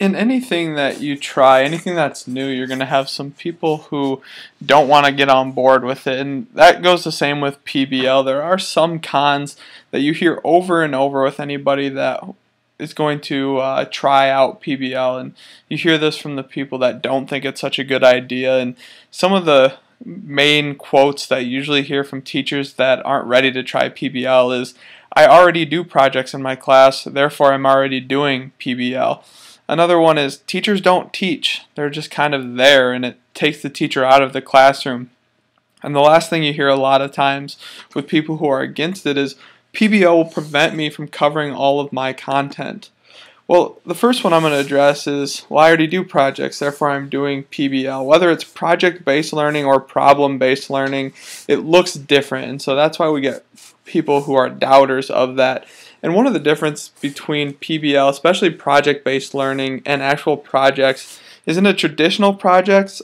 in anything that you try, anything that's new, you're going to have some people who don't want to get on board with it. And that goes the same with PBL. There are some cons that you hear over and over with anybody that is going to uh, try out PBL. And you hear this from the people that don't think it's such a good idea. And some of the main quotes that you usually hear from teachers that aren't ready to try PBL is, I already do projects in my class, therefore I'm already doing PBL. Another one is teachers don't teach. They're just kind of there and it takes the teacher out of the classroom. And the last thing you hear a lot of times with people who are against it is PBL will prevent me from covering all of my content. Well, the first one I'm going to address is, well, I already do projects, therefore I'm doing PBL. Whether it's project-based learning or problem-based learning, it looks different, and so that's why we get people who are doubters of that. And one of the difference between PBL, especially project-based learning, and actual projects is in a traditional projects,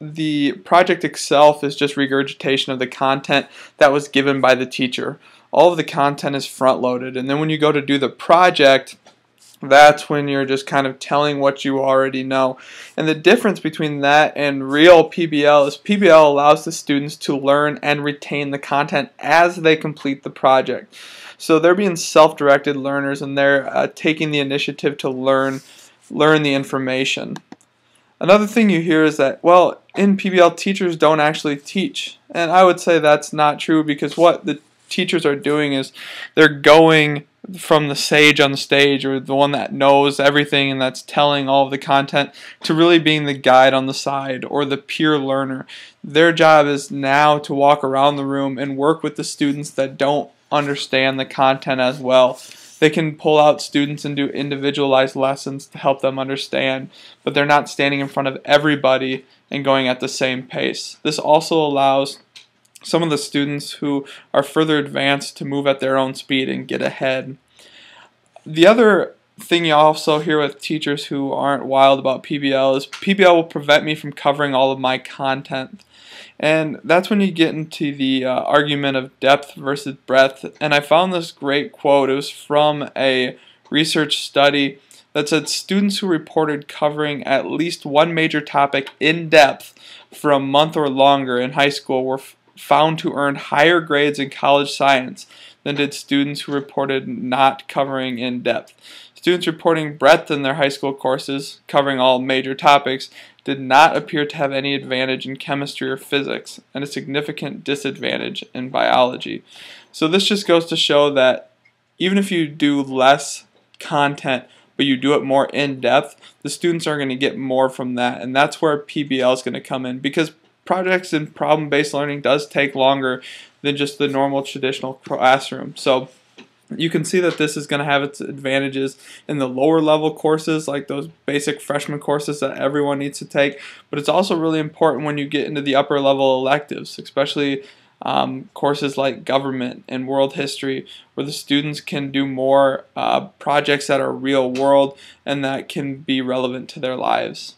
the project itself is just regurgitation of the content that was given by the teacher. All of the content is front-loaded, and then when you go to do the project, that's when you're just kind of telling what you already know. And the difference between that and real PBL is PBL allows the students to learn and retain the content as they complete the project. So they're being self-directed learners and they're uh, taking the initiative to learn learn the information. Another thing you hear is that, well, in PBL, teachers don't actually teach. And I would say that's not true because what the teachers are doing is they're going from the sage on the stage or the one that knows everything and that's telling all of the content to really being the guide on the side or the peer learner. Their job is now to walk around the room and work with the students that don't understand the content as well. They can pull out students and do individualized lessons to help them understand, but they're not standing in front of everybody and going at the same pace. This also allows some of the students who are further advanced to move at their own speed and get ahead. The other thing you also hear with teachers who aren't wild about PBL is PBL will prevent me from covering all of my content. And that's when you get into the uh, argument of depth versus breadth. And I found this great quote. It was from a research study that said students who reported covering at least one major topic in depth for a month or longer in high school were found to earn higher grades in college science than did students who reported not covering in depth. Students reporting breadth in their high school courses, covering all major topics, did not appear to have any advantage in chemistry or physics, and a significant disadvantage in biology. So this just goes to show that even if you do less content, but you do it more in depth, the students are going to get more from that, and that's where PBL is going to come in because projects and problem-based learning does take longer than just the normal traditional classroom. So you can see that this is going to have its advantages in the lower level courses like those basic freshman courses that everyone needs to take but it's also really important when you get into the upper level electives especially um, courses like government and world history where the students can do more uh, projects that are real world and that can be relevant to their lives.